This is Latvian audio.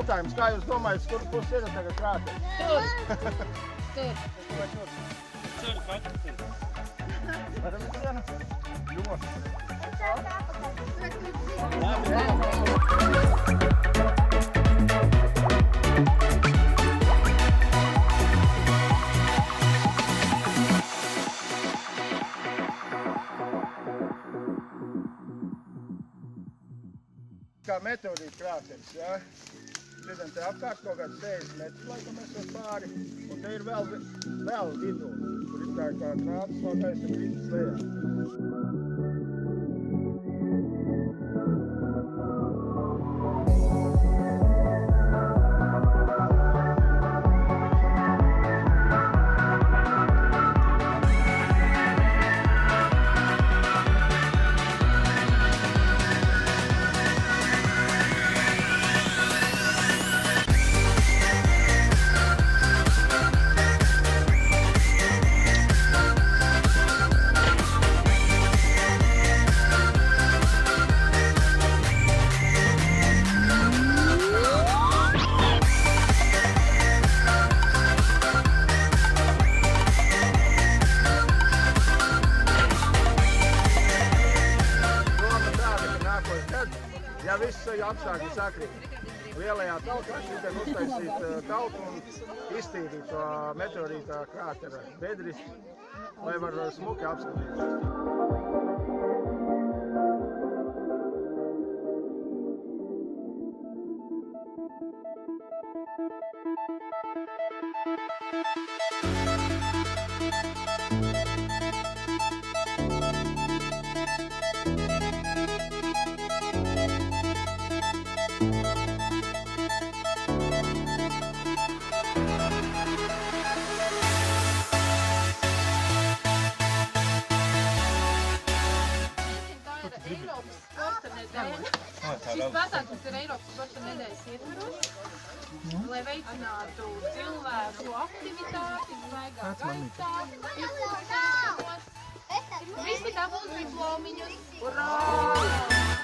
jautājums, kā jūs domājat, kur pus ir tagad krāte? Tur. Tur. Ceļu katrs. Varam vienu? Ļoti. Kā meteorīta krāteris, jā. Šodien te apkārt kaut kāds 60 metrus, laikam esot pāri. Un te ir vēl, vēl vidū, kur ir tā kā krātes no gaisa krītas lejā. Viss apstākļi sakrīt, lielajā tautā šodien uztaisīt uh, tautu un iztīrīt to meteorītā krātera bedris, lai var uh, smuki apskatīties. Eiropas sporta nedēļa. Šis pasākums ir Eiropas sporta nedēļas ietvaros, lai veicinātu cilvēku aktivitāti, svaigā gaisā, izklausīšanos. Visi dabūs diplomiņus. Urā!